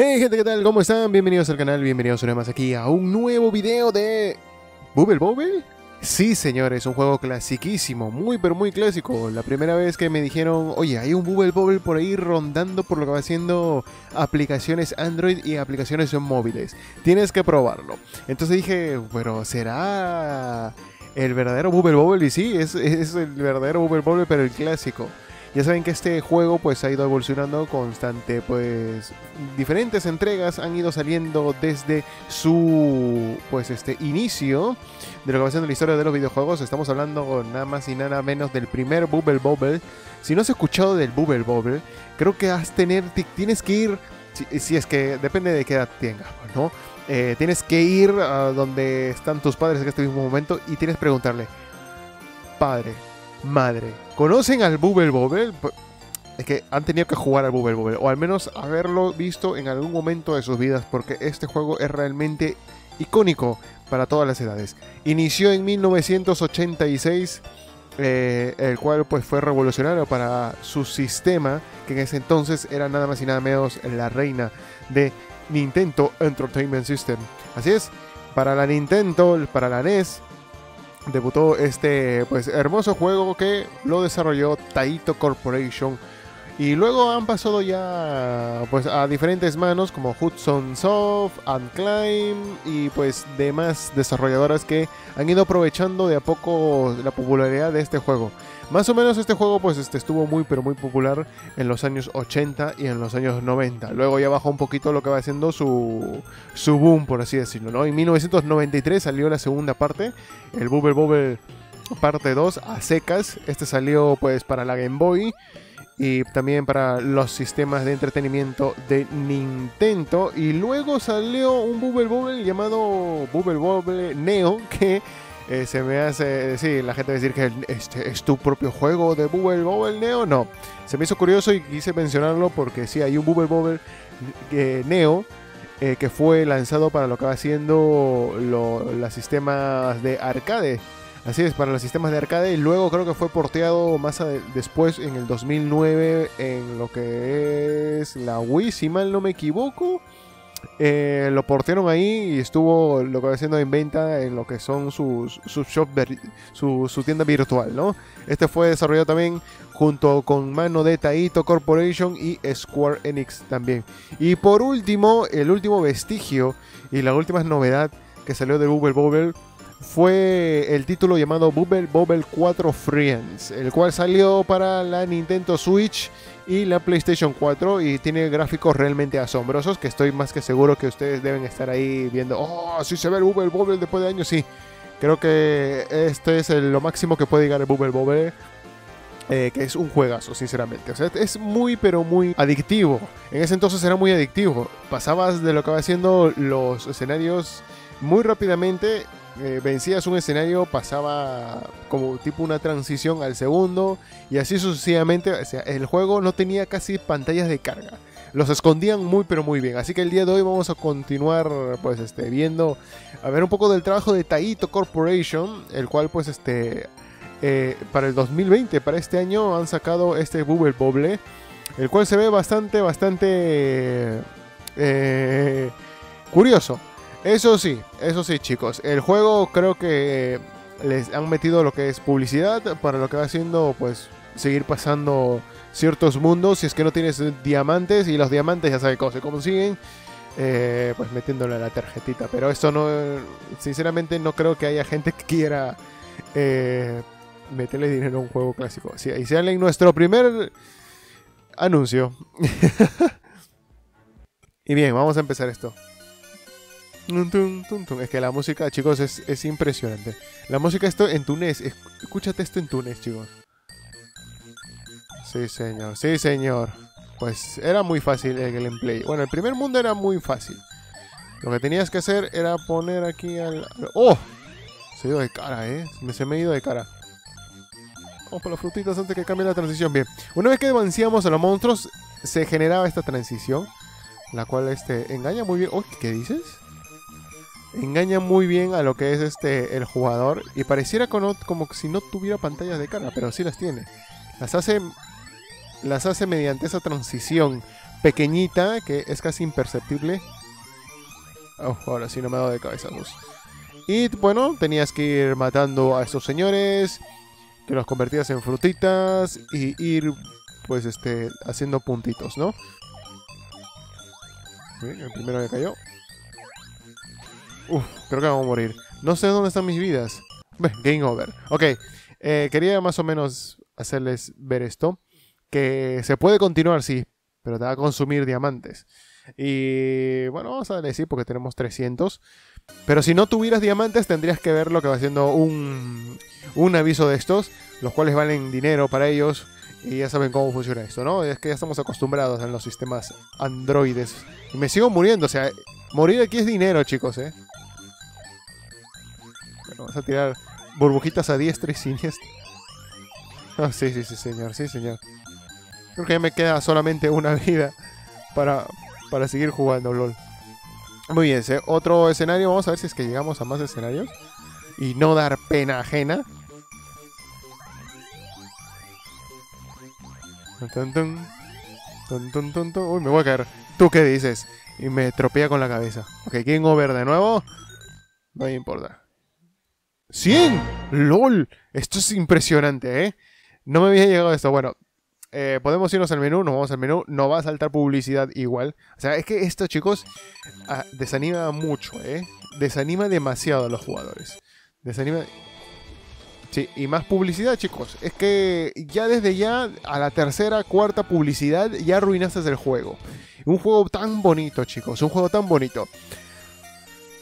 Hey gente, ¿qué tal? ¿Cómo están? Bienvenidos al canal, bienvenidos una vez más aquí a un nuevo video de... ¿Bubble Bobble? Sí, señores, un juego clasiquísimo, muy pero muy clásico. La primera vez que me dijeron, oye, hay un Bubble Bobble por ahí rondando por lo que va haciendo aplicaciones Android y aplicaciones móviles. Tienes que probarlo. Entonces dije, pero ¿será el verdadero Bubble Bobble? Y sí, es, es el verdadero Bubble Bobble, pero el clásico. Ya saben que este juego pues ha ido evolucionando constante, pues diferentes entregas han ido saliendo desde su pues este inicio de lo que va siendo la historia de los videojuegos. Estamos hablando nada más y nada menos del primer Bubble Bobble. Si no has escuchado del Bubble Bobble, creo que has tener, tienes que ir, si, es que depende de qué edad tengas, ¿no? Eh, tienes que ir a donde están tus padres en este mismo momento y tienes que preguntarle, padre, madre, ¿conocen al Bubble Bobble? Es que han tenido que jugar al Bubble Bobble, o al menos haberlo visto en algún momento de sus vidas, porque este juego es realmente icónico para todas las edades. Inició en 1986, eh, el cual pues fue revolucionario para su sistema, que en ese entonces era nada más y nada menos la reina de Nintendo Entertainment System. Así es, para la Nintendo, para la NES, debutó este pues hermoso juego que lo desarrolló Taito Corporation y luego han pasado ya pues a diferentes manos como Hudson Soft, Unclimb y pues demás desarrolladoras que han ido aprovechando de a poco la popularidad de este juego. Más o menos este juego pues este estuvo muy pero muy popular en los años 80 y en los años 90. Luego ya bajó un poquito lo que va haciendo su, su boom por así decirlo, ¿no? En 1993 salió la segunda parte, el Bubble Bubble parte 2 a secas. Este salió pues para la Game Boy y también para los sistemas de entretenimiento de Nintendo. Y luego salió un Bubble Bobble llamado Bubble Bobble Neo que eh, se me hace, sí, la gente decir que este es tu propio juego de Bubble Bobble Neo. No, se me hizo curioso y quise mencionarlo porque sí, hay un Bubble Bobble eh, Neo. Eh, que fue lanzado para lo que va siendo los sistemas de arcade Así es, para los sistemas de arcade y luego creo que fue porteado más después en el 2009 en lo que es la Wii, si mal no me equivoco. Eh, lo portearon ahí y estuvo lo que haciendo en venta en lo que son sus, shop, su, tienda virtual, ¿no? Este fue desarrollado también junto con mano de Taito Corporation y Square Enix también. Y por último, el último vestigio y la última novedad que salió de Google Bobble fue el título llamado Bubble Bobble 4 Friends, el cual salió para la Nintendo Switch y la PlayStation 4 y tiene gráficos realmente asombrosos que estoy más que seguro que ustedes deben estar ahí viendo, oh, sí se ve el Bubble Bobble después de años, sí. Creo que este es lo máximo que puede llegar el Bubble Bobble. Eh, que es un juegazo, sinceramente. O sea, es muy, pero muy adictivo. En ese entonces era muy adictivo. Pasabas de lo que va haciendo los escenarios muy rápidamente eh, vencías un escenario, pasaba como tipo una transición al segundo y así sucesivamente. O sea, el juego no tenía casi pantallas de carga. Los escondían muy pero muy bien. Así que el día de hoy vamos a continuar pues este viendo a ver un poco del trabajo de Taito Corporation, el cual pues este eh, para el 2020, para este año han sacado este Bubble Bobble, el cual se ve bastante bastante eh, curioso. Eso sí, eso sí, chicos. El juego creo que les han metido lo que es publicidad para lo que va haciendo, pues, seguir pasando ciertos mundos. Si es que no tienes diamantes, y los diamantes ya sabes cómo se consiguen, eh, pues metiéndole la tarjetita. Pero esto no, sinceramente, no creo que haya gente que quiera eh, meterle dinero a un juego clásico. Sí, y sale en nuestro primer anuncio. y bien, vamos a empezar esto. Es que la música, chicos, es, impresionante. La música esto en tunés. Escúchate esto en tunés, chicos. Sí, señor. Sí, señor. Pues era muy fácil el gameplay. Bueno, el primer mundo era muy fácil. Lo que tenías que hacer era poner aquí al... ¡Oh! Se ido de cara, ¿eh? Se me ha ido de cara. Vamos por las frutitas antes que cambie la transición. Bien. Una vez que avanzamos a los monstruos, se generaba esta transición. La cual este, engaña muy bien. ¿Qué dices? Engaña muy bien a lo que es este el jugador y pareciera como, como si no tuviera pantallas de cara, pero sí las tiene. Las hace las hace mediante esa transición pequeñita que es casi imperceptible. Oh, ahora sí no me ha dado de cabezazos. Y bueno, tenías que ir matando a estos señores, que los convertías en frutitas y ir pues este haciendo puntitos, ¿no? el primero que cayó. Uf, creo que vamos a morir. No sé dónde están mis vidas. Game over. Ok, eh, quería más o menos hacerles ver esto. Que se puede continuar, sí, pero te va a consumir diamantes. Y bueno, vamos a darle sí porque tenemos 300. Pero si no tuvieras diamantes tendrías que ver lo que va haciendo un, un aviso de estos, los cuales valen dinero para ellos. Y ya saben cómo funciona esto, ¿no? Es que ya estamos acostumbrados en los sistemas androides. Y me sigo muriendo, o sea, morir aquí es dinero, chicos, ¿eh? Vamos a tirar burbujitas a diestra y siniestra. Ah, sí, sí, sí, señor, sí, señor. Creo que ya me queda solamente una vida para, para seguir jugando, LOL. Muy bien, otro escenario. Vamos a ver si es que llegamos a más escenarios. Y no dar pena ajena. Uy, me voy a caer. ¿Tú qué dices? Y me tropea con la cabeza. Ok, Game Over de nuevo. No importa. ¡100! ¡LOL! Esto es impresionante, ¿eh? No me había llegado esto. Bueno, eh, podemos irnos al menú, nos vamos al menú, no va a saltar publicidad igual. O sea, es que esto, chicos, ah, desanima mucho, ¿eh? Desanima demasiado a los jugadores. Desanima... Sí, y más publicidad, chicos. Es que ya desde ya, a la tercera, cuarta publicidad, ya arruinaste el juego. Un juego tan bonito, chicos. Un juego tan bonito.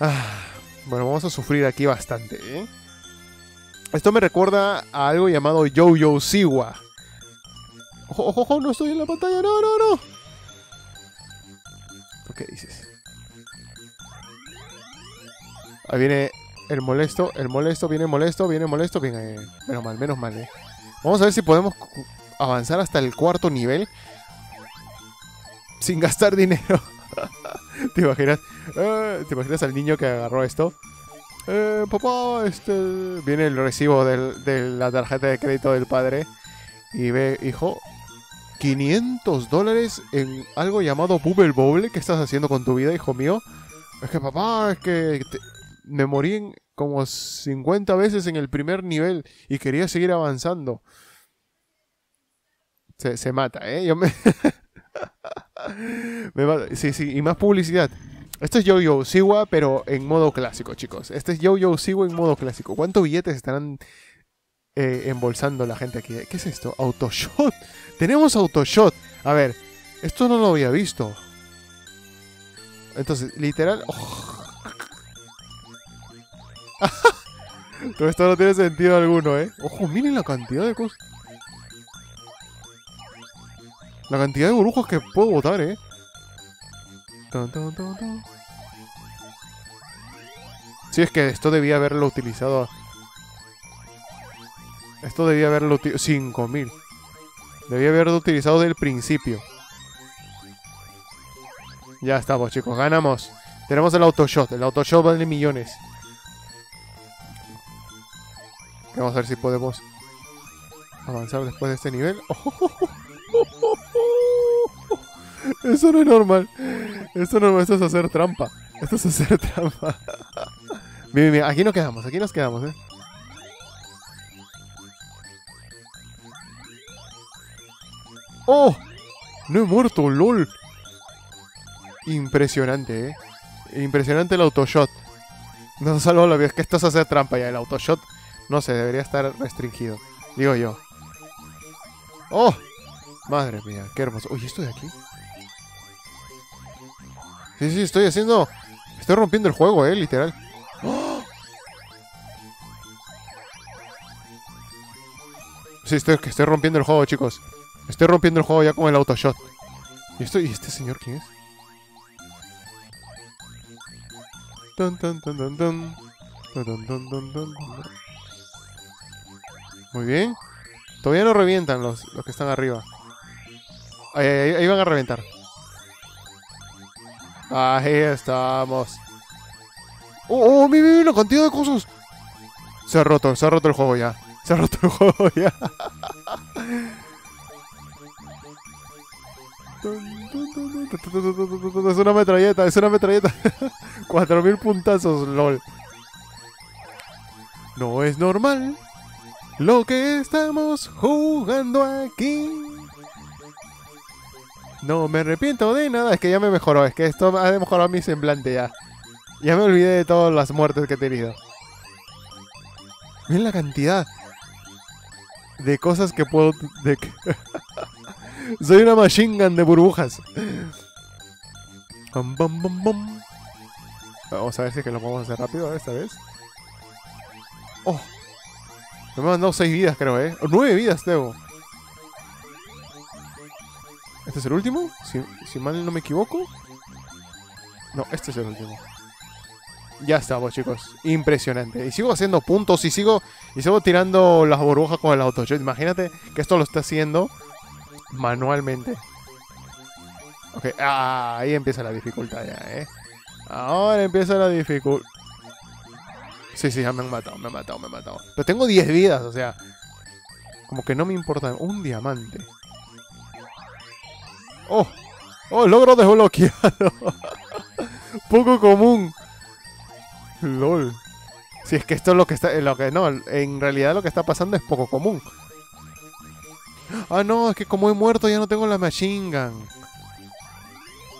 Ah, bueno, vamos a sufrir aquí bastante, ¿eh? Esto me recuerda a algo llamado Yo-Yo Siwa. Ojo, ojo, ojo, no estoy en la pantalla, no, no, no. ¿Qué dices? Ahí viene el molesto, el molesto, viene molesto, viene molesto, viene... Menos mal, menos mal, eh. Vamos a ver si podemos avanzar hasta el cuarto nivel sin gastar dinero. ¿Te imaginas? Eh, ¿Te imaginas al niño que agarró esto? Eh, papá, este... Viene el recibo de la tarjeta de crédito del padre. Y ve, hijo, 500 dólares en algo llamado Bubble Bobble. ¿Qué estás haciendo con tu vida, hijo mío? Es que papá, es que me morí en como 50 veces en el primer nivel y quería seguir avanzando. Se, mata, ¿eh? Yo me... Sí, sí, y más publicidad. Esto es Yo-Yo Siwa, pero en modo clásico, chicos. Este es Yo-Yo Siwa en modo clásico. ¿Cuántos billetes estarán eh, embolsando la gente aquí? ¿Qué es esto? Autoshot. Tenemos autoshot. A ver, esto no lo había visto. Entonces, literal... Oh. Todo esto no tiene sentido alguno, ¿eh? Ojo, miren la cantidad de cosas. La cantidad de burujos que puedo botar, ¿eh? Si es que esto debía haberlo utilizado. Esto debía haberlo utilizado. 5000. Debía haberlo utilizado del principio. Ya estamos, chicos. Ganamos. Tenemos el autoshot. El autoshot vale millones. Vamos a ver si podemos avanzar después de este nivel. Eso no es normal. Esto no es hacer trampa. Esto es hacer trampa. bien, bien, aquí nos quedamos, aquí nos quedamos, eh. ¡Oh! No he muerto, lol. Impresionante, eh. Impresionante el autoshot. No salvo la es que esto es hacer trampa ya. El autoshot, no sé, debería estar restringido. Digo yo. ¡Oh! Madre mía, qué hermoso. Oye, ¿esto de aquí? Sí, sí, estoy haciendo... Estoy rompiendo el juego, eh, literal. Sí, estoy, estoy rompiendo el juego, chicos. Estoy rompiendo el juego ya con el autoshot. ¿Y, esto, ¿Y este señor quién es? Muy bien. Todavía no revientan los, los que están arriba. Ahí, van a reventar. Ahí estamos. ¡Oh, oh mira, mira la cantidad de cosas! Se ha roto, se ha roto el juego ya. Se ha roto el juego ya. Es una metralleta, es una metralleta. 4000 puntazos, lol. No es normal lo que estamos jugando aquí. No me arrepiento de nada, es que ya me mejoró, es que esto ha mejorado mi semblante ya. Ya me olvidé de todas las muertes que he tenido. Miren la cantidad de cosas que puedo... De. Soy una machine gun de burbujas. Bum, bum, bum. Vamos a ver si que lo podemos hacer rápido esta vez. Oh. Me han mandado 6 vidas, creo, ¿eh? 9 vidas tengo. ¿Este es el último? Si, mal no me equivoco. No, este es el último. Ya estamos, chicos. Impresionante. Y sigo haciendo puntos y sigo y sigo tirando las burbujas con el autoshot. Imagínate que esto lo está haciendo manualmente. Ok, ah, ahí empieza la dificultad ya, ¿eh? Ahora empieza la dificultad. Sí, sí, ya me han matado, me han matado, me han matado. Pero tengo 10 vidas, o sea... Como que no me importa. Un diamante. ¡Oh! ¡Oh, logro desbloqueado! Poco común. LOL. Si es que esto es lo que está... Lo que, no, en realidad lo que está pasando es poco común. Ah, no, es que como he muerto ya no tengo la machine gun.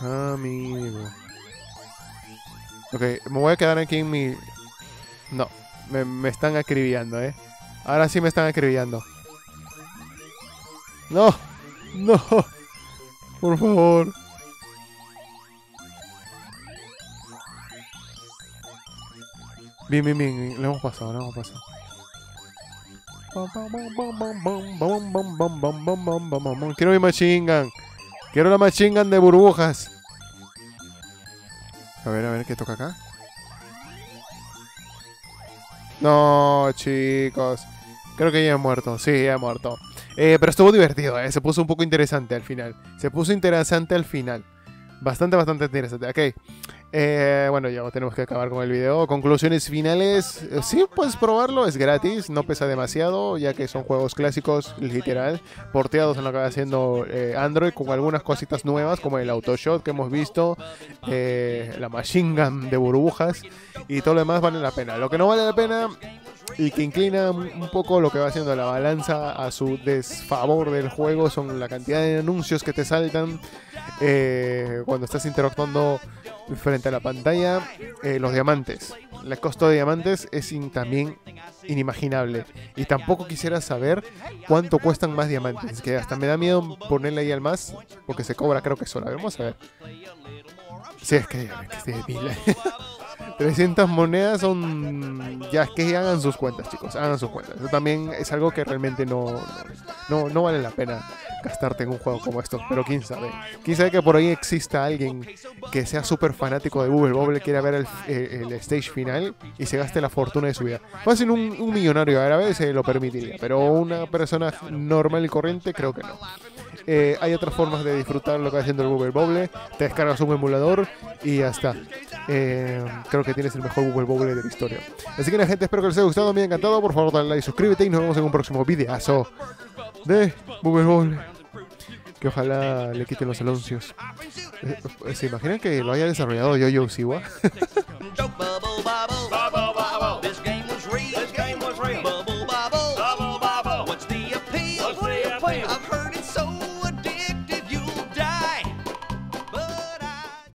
Amigo. Ok, me voy a quedar aquí en mi... No, me, me están acribillando, ¿eh? Ahora sí me están acribillando. No, no. Por favor. Bien, bien, bien. Le hemos pasado, le hemos pasado. Quiero mi machine gun. Quiero la machine gun de burbujas. A ver, a ver, ¿qué toca acá? No, chicos. Creo que ya he muerto. Sí, ya he muerto. Eh, pero estuvo divertido, ¿eh? Se puso un poco interesante al final. Se puso interesante al final. Bastante, bastante interesante. Ok. Eh, bueno, ya tenemos que acabar con el video. Conclusiones finales. Eh, sí, puedes probarlo, es gratis, no pesa demasiado, ya que son juegos clásicos, literal, porteados en lo que va haciendo Android, con algunas cositas nuevas, como el Autoshot que hemos visto, la Machine Gun de burbujas, y todo lo demás vale la pena. Lo que no vale la pena y que inclina un poco lo que va haciendo la balanza a su desfavor del juego son la cantidad de anuncios que te saltan cuando estás interactuando frente a la pantalla eh, los diamantes. El costo de diamantes es también inimaginable. Y tampoco quisiera saber cuánto cuestan más diamantes. Que hasta me da miedo ponerle ahí al más, porque se cobra creo que sola. Vamos a ver. Si es que, es que 300 monedas son... Ya es que hagan sus cuentas, chicos. Hagan sus cuentas. Eso también es algo que realmente no, no, no vale la pena gastarte en un juego como esto. Pero quién sabe. Quién sabe que por ahí exista alguien que sea súper fanático de Google Bobble, quiera ver el, stage final y se gaste la fortuna de su vida. Fácil un, un millonario árabe se lo permitiría. Pero una persona normal y corriente creo que no. Eh, hay otras formas de disfrutar lo que va haciendo el Google Bobble. Te descargas un emulador y ya está. Eh, creo que tienes el mejor Google Bobble de la historia. Así que, la gente, espero que les haya gustado. Me ha encantado. Por favor, dale like, suscríbete y nos vemos en un próximo videazo de Google Bobble. Que ojalá le quiten los anuncios. Eh, ¿Se imaginan que lo haya desarrollado Yo-Yo Siwa?